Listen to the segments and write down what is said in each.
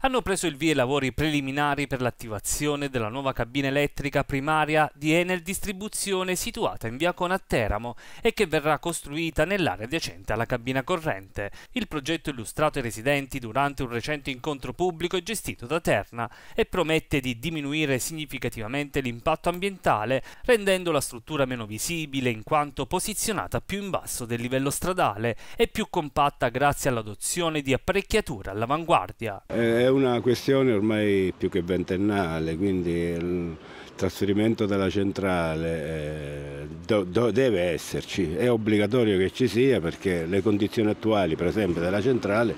hanno preso il via i lavori preliminari per l'attivazione della nuova cabina elettrica primaria di Enel Distribuzione situata in via Conatteramo e che verrà costruita nell'area adiacente alla cabina corrente. Il progetto illustrato ai residenti durante un recente incontro pubblico è gestito da Terna e promette di diminuire significativamente l'impatto ambientale rendendo la struttura meno visibile in quanto posizionata più in basso del livello stradale e più compatta grazie all'adozione di apparecchiature all'avanguardia. È una questione ormai più che ventennale, quindi il trasferimento della centrale eh, do, do, deve esserci, è obbligatorio che ci sia perché le condizioni attuali per esempio della centrale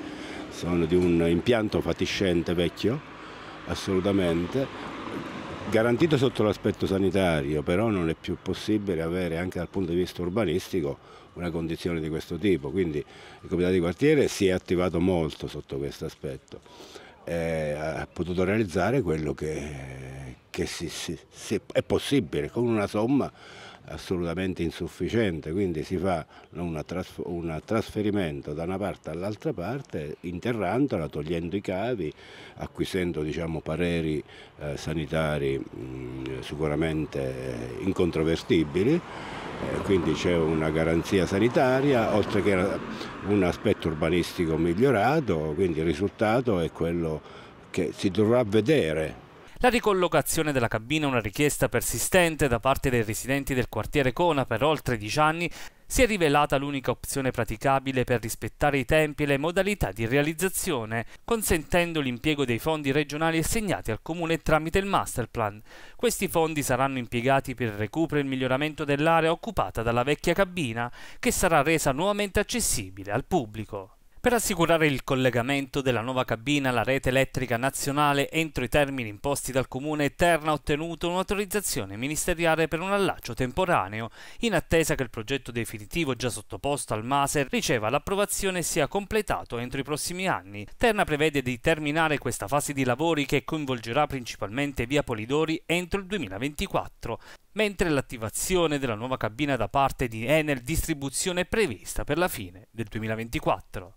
sono di un impianto fatiscente vecchio, assolutamente, garantito sotto l'aspetto sanitario, però non è più possibile avere anche dal punto di vista urbanistico una condizione di questo tipo, quindi il Comitato di quartiere si è attivato molto sotto questo aspetto eh, ha potuto realizzare quello che, che si, si, si, è possibile con una somma assolutamente insufficiente, quindi si fa un trasferimento da una parte all'altra parte interrandola, togliendo i cavi, acquisendo diciamo, pareri eh, sanitari mh, sicuramente incontrovertibili quindi c'è una garanzia sanitaria, oltre che un aspetto urbanistico migliorato, quindi il risultato è quello che si dovrà vedere. La ricollocazione della cabina è una richiesta persistente da parte dei residenti del quartiere Cona per oltre dieci anni si è rivelata l'unica opzione praticabile per rispettare i tempi e le modalità di realizzazione, consentendo l'impiego dei fondi regionali assegnati al Comune tramite il Masterplan. Questi fondi saranno impiegati per il recupero e il miglioramento dell'area occupata dalla vecchia cabina, che sarà resa nuovamente accessibile al pubblico. Per assicurare il collegamento della nuova cabina alla rete elettrica nazionale entro i termini imposti dal Comune, Terna ha ottenuto un'autorizzazione ministeriale per un allaccio temporaneo, in attesa che il progetto definitivo già sottoposto al Maser riceva l'approvazione e sia completato entro i prossimi anni. Terna prevede di terminare questa fase di lavori che coinvolgerà principalmente via Polidori entro il 2024 mentre l'attivazione della nuova cabina da parte di Enel Distribuzione è prevista per la fine del 2024.